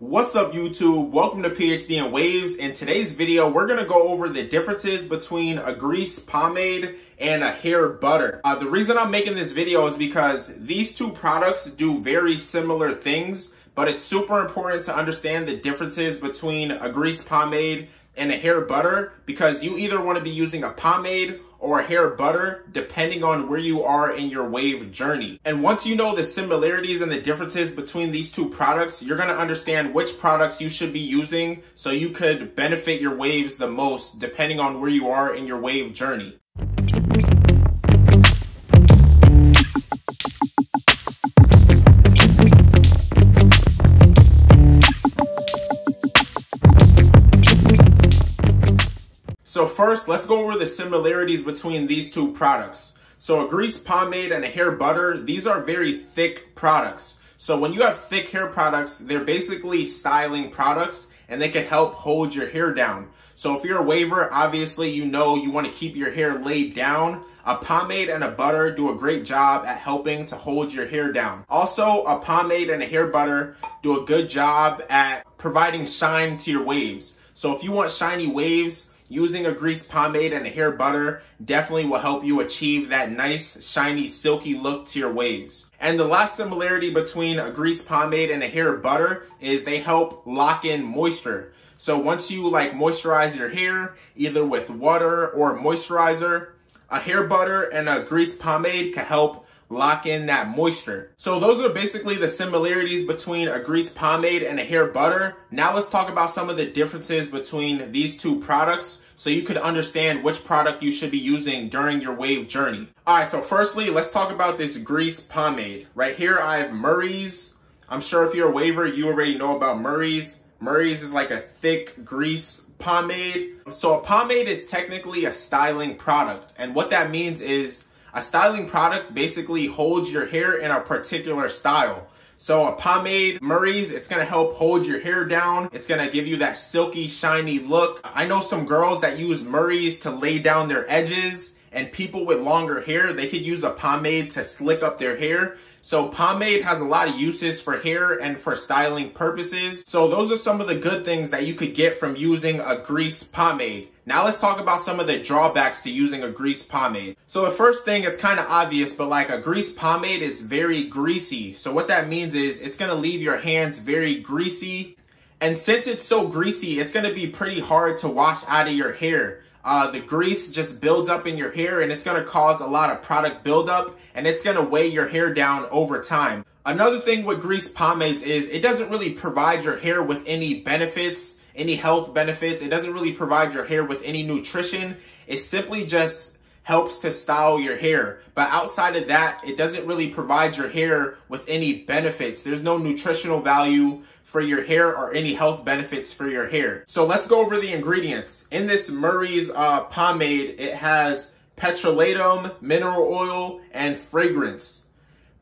What's up YouTube? Welcome to PhD in Waves. In today's video, we're gonna go over the differences between a grease pomade and a hair butter. Uh, the reason I'm making this video is because these two products do very similar things, but it's super important to understand the differences between a grease pomade and a hair butter because you either wanna be using a pomade or hair butter depending on where you are in your wave journey. And once you know the similarities and the differences between these two products, you're gonna understand which products you should be using so you could benefit your waves the most depending on where you are in your wave journey. So first, let's go over the similarities between these two products. So a grease pomade and a hair butter, these are very thick products. So when you have thick hair products, they're basically styling products and they can help hold your hair down. So if you're a waver, obviously you know you want to keep your hair laid down. A pomade and a butter do a great job at helping to hold your hair down. Also, a pomade and a hair butter do a good job at providing shine to your waves. So if you want shiny waves, using a grease pomade and a hair butter definitely will help you achieve that nice, shiny, silky look to your waves. And the last similarity between a grease pomade and a hair butter is they help lock in moisture. So once you like moisturize your hair, either with water or moisturizer, a hair butter and a grease pomade can help lock in that moisture. So those are basically the similarities between a grease pomade and a hair butter. Now let's talk about some of the differences between these two products so you could understand which product you should be using during your wave journey. All right, so firstly, let's talk about this grease pomade. Right here, I have Murray's. I'm sure if you're a waver, you already know about Murray's. Murray's is like a thick grease pomade. So a pomade is technically a styling product. And what that means is a styling product basically holds your hair in a particular style. So a pomade, Murray's, it's gonna help hold your hair down. It's gonna give you that silky, shiny look. I know some girls that use Murray's to lay down their edges and people with longer hair, they could use a pomade to slick up their hair. So pomade has a lot of uses for hair and for styling purposes. So those are some of the good things that you could get from using a grease pomade. Now let's talk about some of the drawbacks to using a grease pomade. So the first thing, it's kind of obvious, but like a grease pomade is very greasy. So what that means is it's gonna leave your hands very greasy. And since it's so greasy, it's gonna be pretty hard to wash out of your hair uh, the grease just builds up in your hair and it's going to cause a lot of product buildup and it's going to weigh your hair down over time. Another thing with grease pomades is it doesn't really provide your hair with any benefits, any health benefits. It doesn't really provide your hair with any nutrition. It simply just helps to style your hair. But outside of that, it doesn't really provide your hair with any benefits. There's no nutritional value for your hair or any health benefits for your hair. So let's go over the ingredients. In this Murray's uh, pomade, it has petrolatum, mineral oil, and fragrance.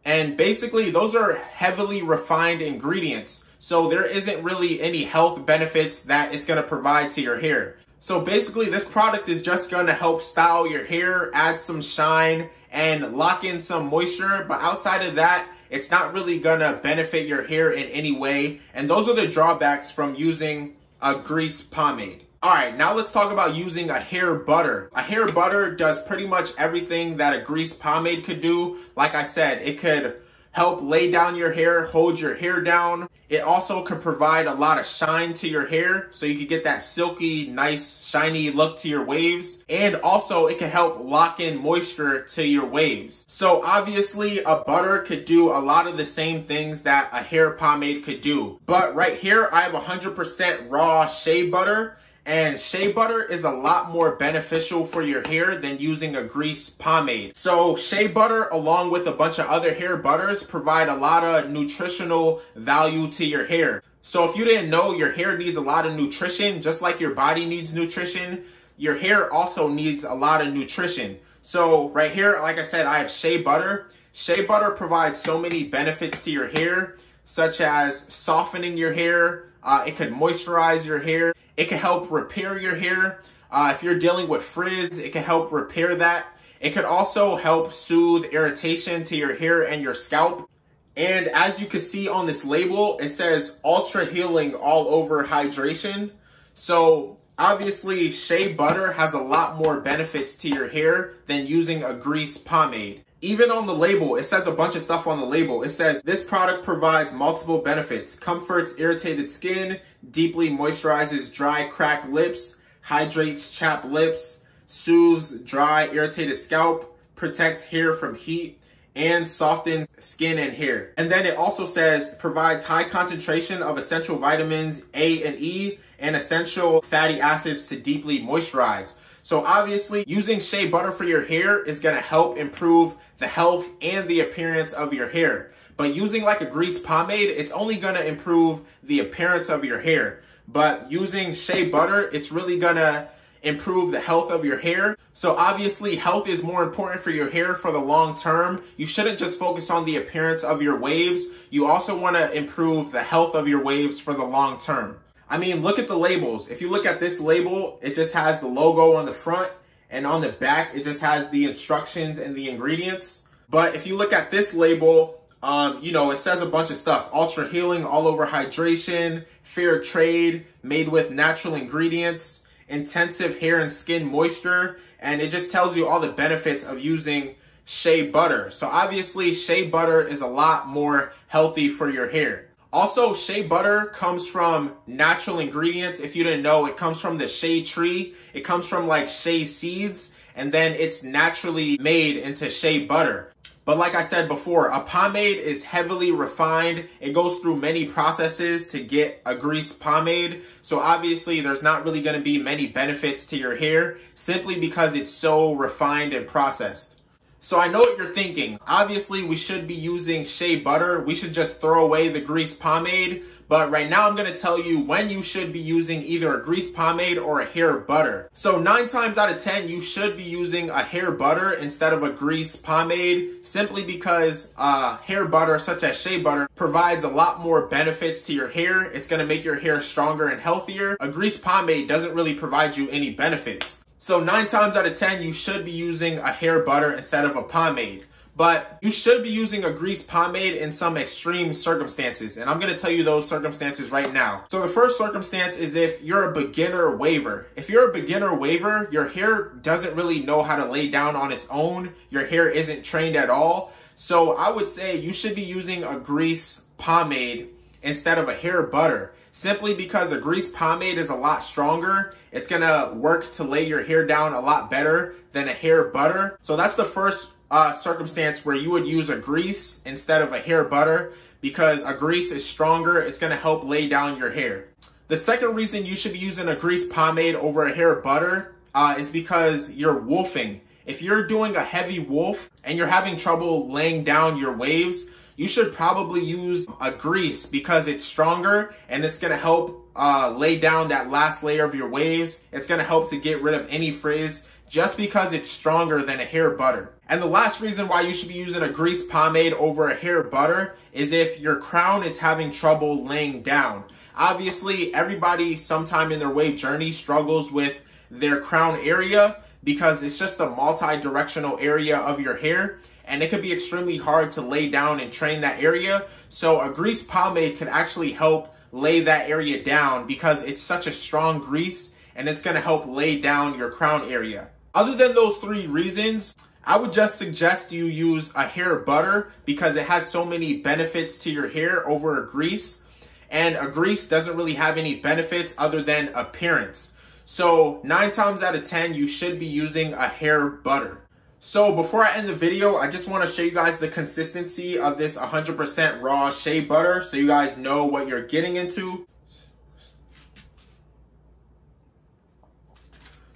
And basically, those are heavily refined ingredients. So there isn't really any health benefits that it's gonna provide to your hair. So basically, this product is just gonna help style your hair, add some shine, and lock in some moisture. But outside of that, it's not really gonna benefit your hair in any way. And those are the drawbacks from using a grease pomade. All right, now let's talk about using a hair butter. A hair butter does pretty much everything that a grease pomade could do. Like I said, it could help lay down your hair, hold your hair down. It also could provide a lot of shine to your hair so you can get that silky, nice, shiny look to your waves. And also it can help lock in moisture to your waves. So obviously a butter could do a lot of the same things that a hair pomade could do. But right here I have 100% raw shea butter and shea butter is a lot more beneficial for your hair than using a grease pomade. So shea butter along with a bunch of other hair butters provide a lot of nutritional value to your hair. So if you didn't know your hair needs a lot of nutrition, just like your body needs nutrition, your hair also needs a lot of nutrition. So right here, like I said, I have shea butter. Shea butter provides so many benefits to your hair, such as softening your hair. Uh, it could moisturize your hair. It can help repair your hair. Uh, if you're dealing with frizz, it can help repair that. It could also help soothe irritation to your hair and your scalp. And as you can see on this label, it says ultra healing all over hydration. So obviously shea butter has a lot more benefits to your hair than using a grease pomade. Even on the label, it says a bunch of stuff on the label. It says this product provides multiple benefits. Comforts irritated skin, deeply moisturizes dry cracked lips, hydrates chapped lips, soothes dry irritated scalp, protects hair from heat, and softens skin and hair. And then it also says provides high concentration of essential vitamins A and E and essential fatty acids to deeply moisturize. So obviously using shea butter for your hair is gonna help improve the health and the appearance of your hair. But using like a grease pomade, it's only gonna improve the appearance of your hair. But using shea butter, it's really gonna improve the health of your hair. So obviously health is more important for your hair for the long term. You shouldn't just focus on the appearance of your waves. You also want to improve the health of your waves for the long term. I mean, look at the labels. If you look at this label, it just has the logo on the front and on the back, it just has the instructions and the ingredients. But if you look at this label, um, you know, it says a bunch of stuff. Ultra healing, all over hydration, fair trade, made with natural ingredients, intensive hair and skin moisture, and it just tells you all the benefits of using shea butter. So obviously shea butter is a lot more healthy for your hair. Also, shea butter comes from natural ingredients. If you didn't know, it comes from the shea tree. It comes from like shea seeds, and then it's naturally made into shea butter. But like I said before, a pomade is heavily refined. It goes through many processes to get a grease pomade. So obviously there's not really going to be many benefits to your hair simply because it's so refined and processed. So I know what you're thinking. Obviously, we should be using shea butter. We should just throw away the grease pomade. But right now I'm going to tell you when you should be using either a grease pomade or a hair butter. So nine times out of 10, you should be using a hair butter instead of a grease pomade simply because uh, hair butter such as shea butter provides a lot more benefits to your hair. It's going to make your hair stronger and healthier. A grease pomade doesn't really provide you any benefits. So nine times out of 10, you should be using a hair butter instead of a pomade. But you should be using a grease pomade in some extreme circumstances. And I'm going to tell you those circumstances right now. So the first circumstance is if you're a beginner waver. If you're a beginner waver, your hair doesn't really know how to lay down on its own. Your hair isn't trained at all. So I would say you should be using a grease pomade instead of a hair butter simply because a grease pomade is a lot stronger. It's gonna work to lay your hair down a lot better than a hair butter. So that's the first uh, circumstance where you would use a grease instead of a hair butter because a grease is stronger. It's gonna help lay down your hair. The second reason you should be using a grease pomade over a hair butter uh, is because you're wolfing. If you're doing a heavy wolf and you're having trouble laying down your waves, you should probably use a grease because it's stronger and it's to help uh, lay down that last layer of your waves. It's to help to get rid of any frizz just because it's stronger than a hair butter. And the last reason why you should be using a grease pomade over a hair butter is if your crown is having trouble laying down. Obviously, everybody sometime in their wave journey struggles with their crown area because it's just a multi-directional area of your hair and it could be extremely hard to lay down and train that area. So a grease pomade can actually help lay that area down because it's such a strong grease and it's to help lay down your crown area. Other than those three reasons, I would just suggest you use a hair butter because it has so many benefits to your hair over a grease. And a grease doesn't really have any benefits other than appearance. So nine times out of 10, you should be using a hair butter. So before I end the video, I just want to show you guys the consistency of this 100% raw shea butter so you guys know what you're getting into.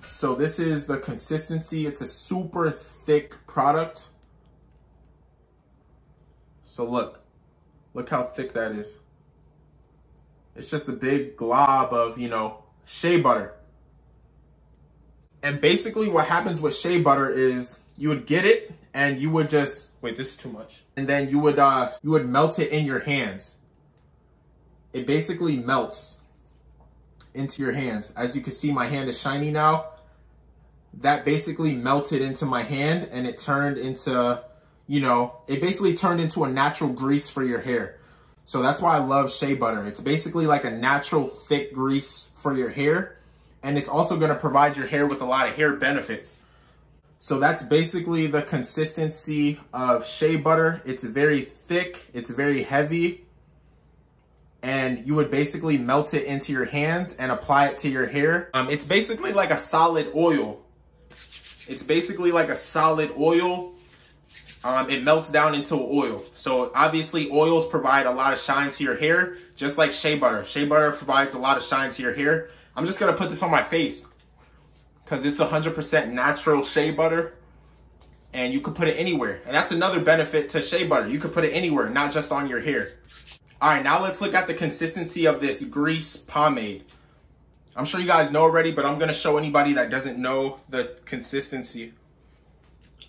So this is the consistency. It's a super thick product. So look, look how thick that is. It's just a big glob of, you know, shea butter. And basically what happens with shea butter is you would get it and you would just, wait, this is too much. And then you would, uh, you would melt it in your hands. It basically melts into your hands. As you can see, my hand is shiny now. That basically melted into my hand and it turned into, you know, it basically turned into a natural grease for your hair. So that's why I love shea butter. It's basically like a natural thick grease for your hair. And it's also gonna provide your hair with a lot of hair benefits. So that's basically the consistency of shea butter. It's very thick, it's very heavy, and you would basically melt it into your hands and apply it to your hair. Um, it's basically like a solid oil. It's basically like a solid oil. Um, it melts down into oil. So obviously oils provide a lot of shine to your hair, just like shea butter. Shea butter provides a lot of shine to your hair. I'm just gonna put this on my face because it's 100% natural shea butter and you could put it anywhere. And that's another benefit to shea butter. You could put it anywhere, not just on your hair. All right, now let's look at the consistency of this grease pomade. I'm sure you guys know already, but I'm gonna show anybody that doesn't know the consistency.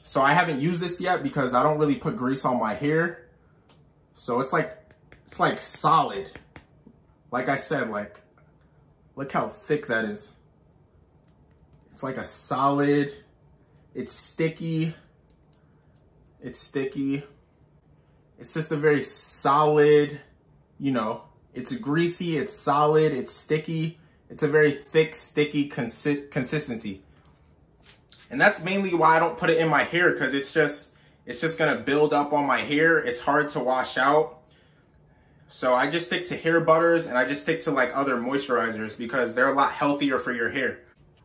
So I haven't used this yet because I don't really put grease on my hair. So it's like, it's like solid. Like I said, like, look how thick that is. It's like a solid, it's sticky, it's sticky. It's just a very solid, you know, it's greasy, it's solid, it's sticky. It's a very thick, sticky consi consistency. And that's mainly why I don't put it in my hair because it's just, it's just to build up on my hair. It's hard to wash out. So I just stick to hair butters and I just stick to like other moisturizers because they're a lot healthier for your hair.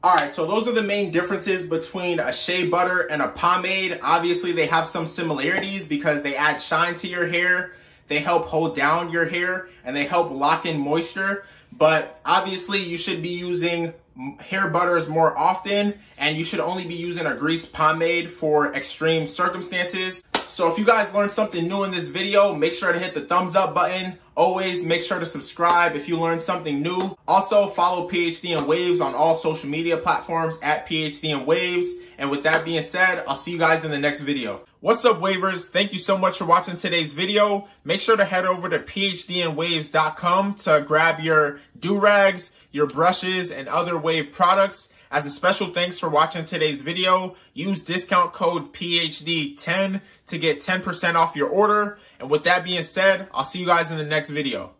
All right, so those are the main differences between a shea butter and a pomade. Obviously, they have some similarities because they add shine to your hair they help hold down your hair and they help lock in moisture. But obviously you should be using hair butters more often and you should only be using a grease pomade for extreme circumstances. So if you guys learned something new in this video, make sure to hit the thumbs up button. Always make sure to subscribe if you learned something new. Also follow PhD in Waves on all social media platforms at PhD in Waves. And with that being said, I'll see you guys in the next video. What's up, Wavers? Thank you so much for watching today's video. Make sure to head over to phdinwaves.com to grab your do-rags, your brushes, and other Wave products. As a special thanks for watching today's video, use discount code PHD10 to get 10% off your order. And with that being said, I'll see you guys in the next video.